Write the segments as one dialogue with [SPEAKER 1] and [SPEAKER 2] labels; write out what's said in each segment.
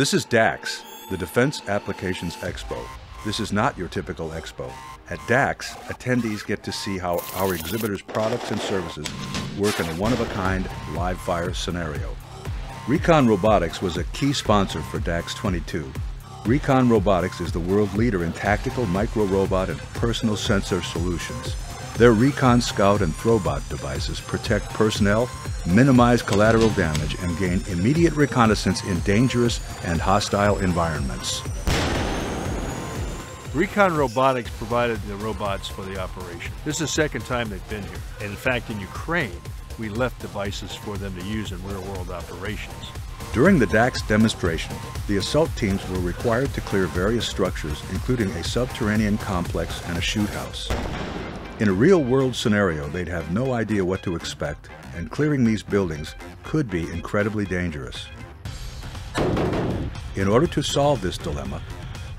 [SPEAKER 1] This is DAX, the Defense Applications Expo. This is not your typical expo. At DAX, attendees get to see how our exhibitors' products and services work in a one-of-a-kind live fire scenario. Recon Robotics was a key sponsor for DAX 22. Recon Robotics is the world leader in tactical micro-robot and personal sensor solutions. Their Recon Scout and Throwbot devices protect personnel, minimize collateral damage, and gain immediate reconnaissance in dangerous and hostile environments.
[SPEAKER 2] Recon Robotics provided the robots for the operation. This is the second time they've been here. And in fact, in Ukraine, we left devices for them to use in real-world operations.
[SPEAKER 1] During the DAX demonstration, the assault teams were required to clear various structures, including a subterranean complex and a shoot house. In a real-world scenario, they'd have no idea what to expect, and clearing these buildings could be incredibly dangerous. In order to solve this dilemma,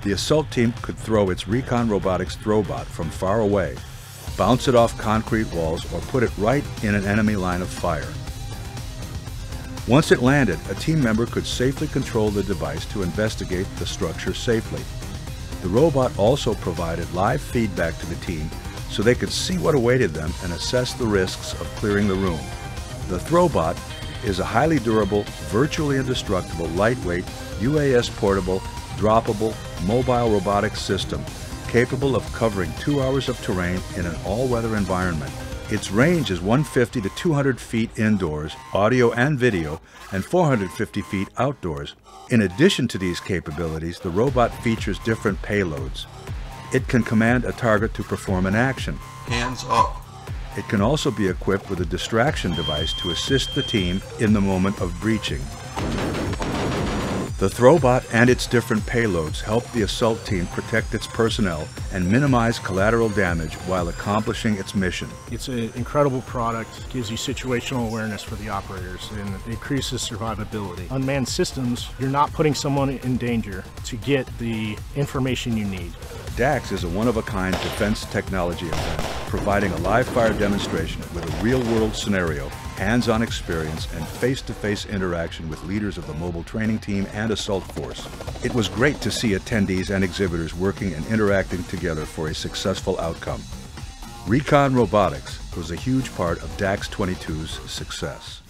[SPEAKER 1] the assault team could throw its Recon Robotics Throwbot from far away, bounce it off concrete walls, or put it right in an enemy line of fire. Once it landed, a team member could safely control the device to investigate the structure safely. The robot also provided live feedback to the team so they could see what awaited them and assess the risks of clearing the room. The Throwbot is a highly durable, virtually indestructible, lightweight, UAS portable, droppable, mobile robotic system capable of covering two hours of terrain in an all-weather environment. Its range is 150 to 200 feet indoors, audio and video, and 450 feet outdoors. In addition to these capabilities, the robot features different payloads. It can command a target to perform an action.
[SPEAKER 3] Hands up.
[SPEAKER 1] It can also be equipped with a distraction device to assist the team in the moment of breaching. The Throwbot and its different payloads help the assault team protect its personnel and minimize collateral damage while accomplishing its mission.
[SPEAKER 4] It's an incredible product, gives you situational awareness for the operators, and increases survivability. Unmanned systems, you're not putting someone in danger to get the information you need.
[SPEAKER 1] DAX is a one-of-a-kind defense technology event, providing a live fire demonstration with a real-world scenario hands-on experience, and face-to-face interaction with leaders of the mobile training team and assault force. It was great to see attendees and exhibitors working and interacting together for a successful outcome. Recon Robotics was a huge part of DAX 22's success.